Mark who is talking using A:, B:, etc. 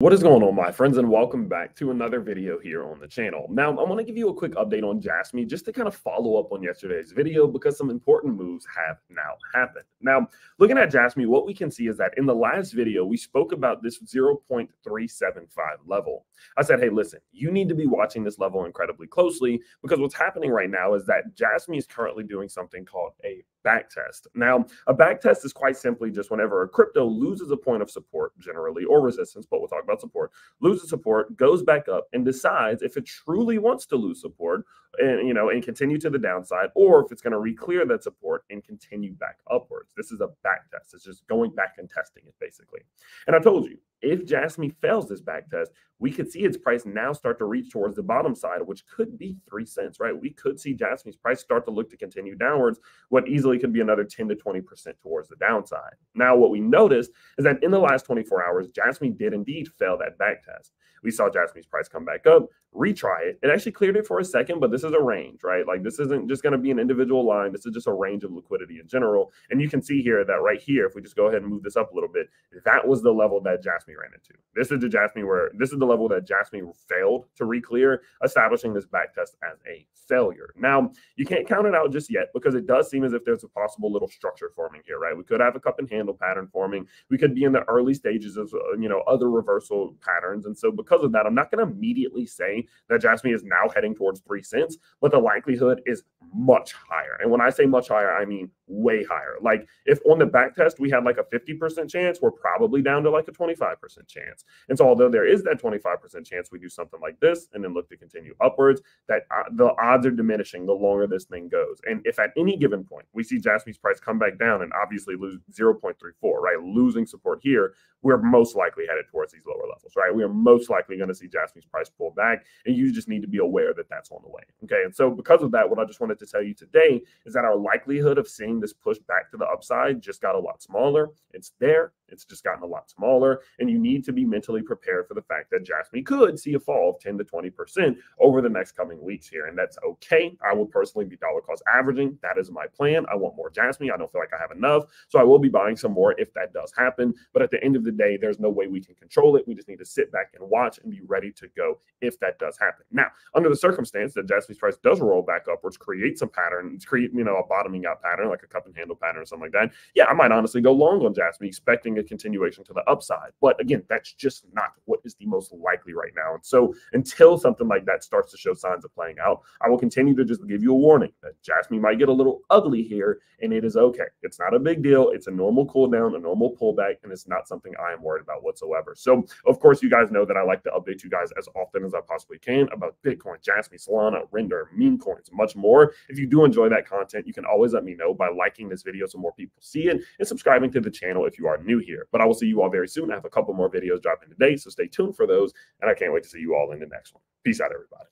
A: What is going on, my friends, and welcome back to another video here on the channel. Now, I want to give you a quick update on Jasmy just to kind of follow up on yesterday's video because some important moves have now happened. Now, looking at Jasmy, what we can see is that in the last video, we spoke about this 0.375 level. I said, hey, listen, you need to be watching this level incredibly closely because what's happening right now is that Jasmy is currently doing something called a back test. Now, a back test is quite simply just whenever a crypto loses a point of support, generally, or resistance, but we'll talk about support, loses support, goes back up, and decides if it truly wants to lose support and you know and continue to the downside, or if it's going to re-clear that support and continue back upwards. This is a back test. It's just going back and testing it basically. And I told you, if Jasmy fails this back test, we could see its price now start to reach towards the bottom side, which could be three cents, right? We could see Jasmy's price start to look to continue downwards, what easily could be another 10 to 20% towards the downside. Now, what we noticed is that in the last 24 hours, Jasmy did indeed fail that back test. We saw Jasmy's price come back up, retry it. It actually cleared it for a second, but this is a range, right? Like this isn't just going to be an individual line. This is just a range of liquidity in general. And you can see here that right here, if we just go ahead and move this up a little bit, that was the level that Jasmy ran into. This is the Jasmy where this is the level that Jasmy failed to re-clear, establishing this back test as a failure. Now, you can't count it out just yet because it does seem as if there's a possible little structure forming here, right? We could have a cup and handle pattern forming. We could be in the early stages of, uh, you know, other reversal patterns. And so because of that, I'm not going to immediately say that Jasmy is now heading towards three cents, but the likelihood is much higher. And when I say much higher, I mean way higher. Like if on the back test we had like a 50% chance, we're probably down to like a 25% chance. And so although there is that 25% chance we do something like this and then look to continue upwards, that uh, the odds are diminishing the longer this thing goes. And if at any given point we see Jasmy's price come back down and obviously lose 0.34, right, losing support here, we're most likely headed towards these lower levels, right? We are most likely going to see Jasmy's price pull back, and you just need to be aware that that's on the way. Okay, and so because of that, what I just wanted to tell you today is that our likelihood of seeing this push back to the upside just got a lot smaller. It's there, it's just gotten a lot smaller, and you need to be mentally prepared for the fact that Jasmy could see a fall of 10 to 20% over the next coming weeks here, and that's okay. I will personally be dollar cost averaging. That is my plan. I want more Jasmy. I don't feel like I have enough, so I will be buying some more if that does happen. But at the end of the day, there's no way we can control it. We just need to sit back and watch and be ready to go if that does happen. Now, under the circumstance that Jasmy's price does roll back upwards, create some pattern, create you know a bottoming out pattern like a cup and handle pattern or something like that. Yeah, I might honestly go long on Jasmy, expecting a continuation to the upside. But again, that's just not what is the most likely right now. And so until something like that starts to show signs of playing out, I will continue to just give you a warning that Jasmy might get a little ugly here, and it is okay. It's not a big deal. It's a normal cool down, a normal pullback, and it's not something I am worried about whatsoever. So, of course, you guys know that I like to update you guys as often as I possibly can about Bitcoin, Jasmy, Solana, Render, meme coins, much more. If you do enjoy that content, you can always let me know by liking this video so more people see it and subscribing to the channel if you are new here. But I will see you all very soon. I have a couple more videos dropping today, so stay tuned for those. And I can't wait to see you all in the next one. Peace out, everybody.